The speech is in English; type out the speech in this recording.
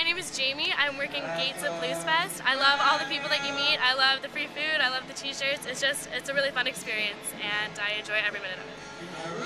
my name is Jamie. I'm working Gates of Bluesfest. I love all the people that you meet. I love the free food. I love the t-shirts. It's just, it's a really fun experience and I enjoy every minute of it.